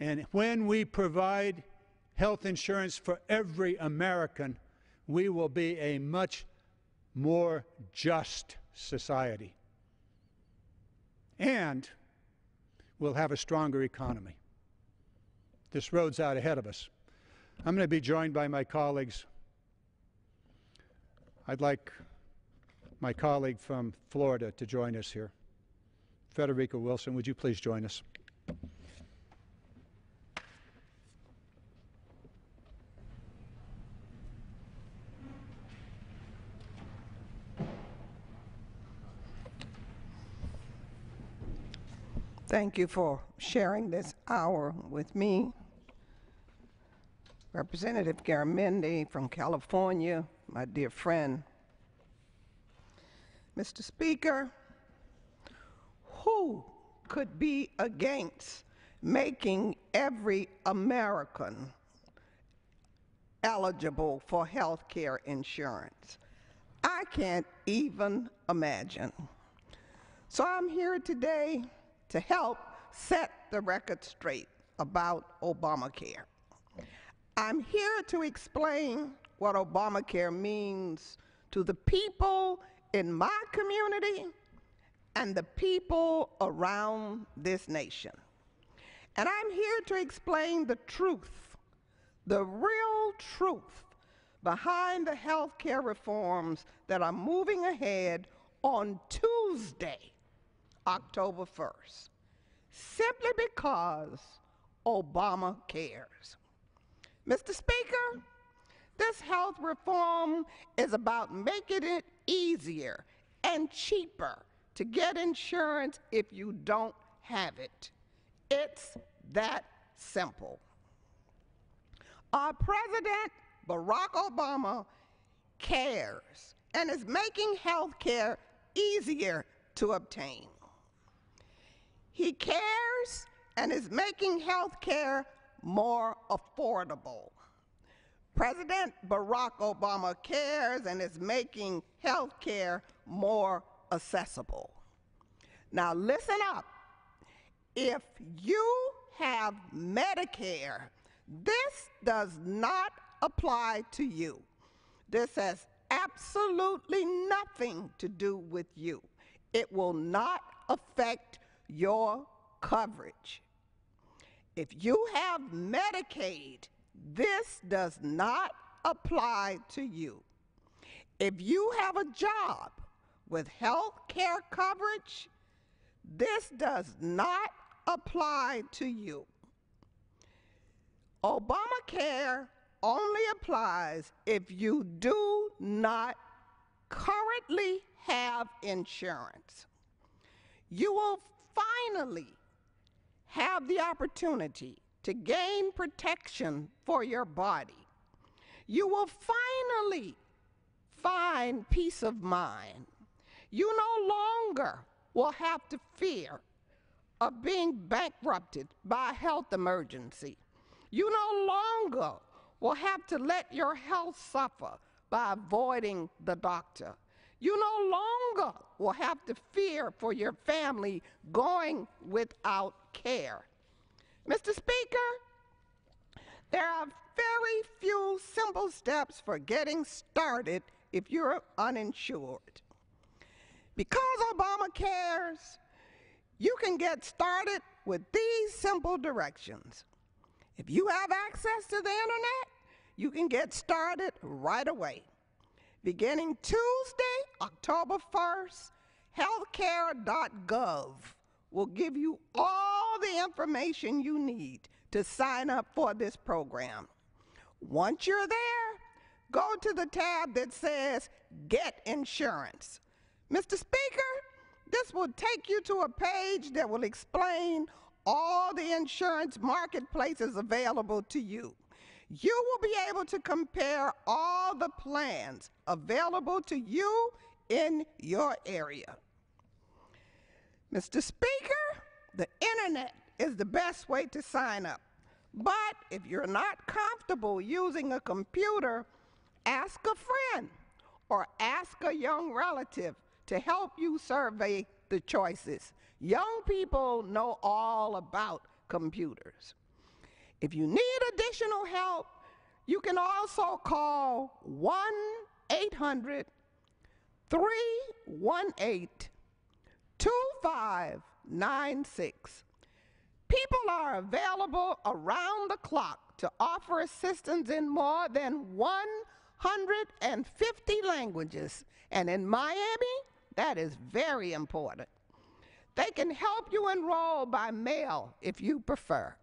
And when we provide health insurance for every American, we will be a much more just society. And we'll have a stronger economy. This road's out ahead of us. I'm going to be joined by my colleagues. I'd like my colleague from Florida to join us here. Frederica Wilson, would you please join us? Thank you for sharing this hour with me. Representative Garamendi from California, my dear friend. Mr. Speaker, who could be against making every American eligible for health care insurance? I can't even imagine. So I'm here today to help set the record straight about Obamacare. I'm here to explain what Obamacare means to the people in my community and the people around this nation. And I'm here to explain the truth, the real truth behind the health care reforms that are moving ahead on Tuesday October 1st, simply because Obama cares. Mr. Speaker, this health reform is about making it easier and cheaper to get insurance if you don't have it. It's that simple. Our President, Barack Obama, cares and is making health care easier to obtain. He cares and is making health care more affordable. President Barack Obama cares and is making health care more accessible. Now, listen up. If you have Medicare, this does not apply to you. This has absolutely nothing to do with you. It will not affect your coverage. If you have Medicaid, this does not apply to you. If you have a job with health care coverage, this does not apply to you. Obamacare only applies if you do not currently have insurance. You will finally have the opportunity to gain protection for your body. You will finally find peace of mind. You no longer will have to fear of being bankrupted by a health emergency. You no longer will have to let your health suffer by avoiding the doctor. You no longer will have to fear for your family going without care. Mr. Speaker, there are very few simple steps for getting started if you're uninsured. Because Obama cares, you can get started with these simple directions. If you have access to the internet, you can get started right away. Beginning Tuesday, October 1st, healthcare.gov will give you all the information you need to sign up for this program. Once you're there, go to the tab that says Get Insurance. Mr. Speaker, this will take you to a page that will explain all the insurance marketplaces available to you you will be able to compare all the plans available to you in your area. Mr. Speaker, the internet is the best way to sign up. But if you're not comfortable using a computer, ask a friend or ask a young relative to help you survey the choices. Young people know all about computers. If you need additional help, you can also call 1 800 318 2596. People are available around the clock to offer assistance in more than 150 languages. And in Miami, that is very important. They can help you enroll by mail if you prefer.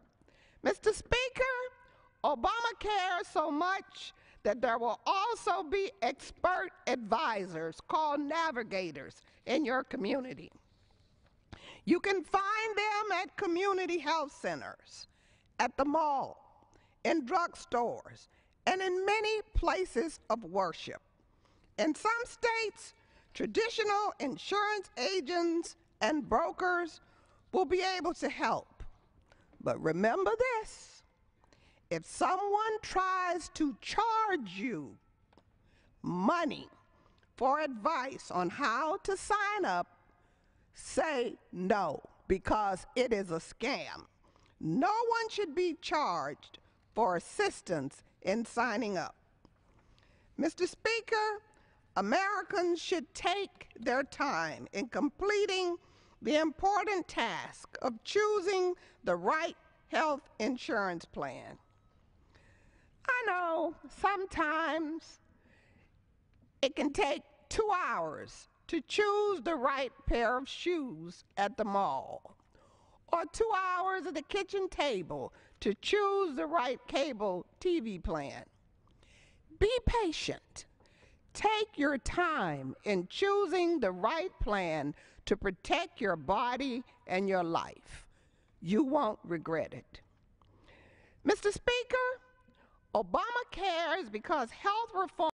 Mr. Speaker, Obama cares so much that there will also be expert advisors called navigators in your community. You can find them at community health centers, at the mall, in drugstores, and in many places of worship. In some states, traditional insurance agents and brokers will be able to help. But remember this if someone tries to charge you money for advice on how to sign up, say no because it is a scam. No one should be charged for assistance in signing up. Mr. Speaker, Americans should take their time in completing the important task of choosing the right health insurance plan. I know sometimes it can take two hours to choose the right pair of shoes at the mall, or two hours at the kitchen table to choose the right cable TV plan. Be patient. Take your time in choosing the right plan to protect your body and your life. You won't regret it. Mr. Speaker, Obama cares because health reform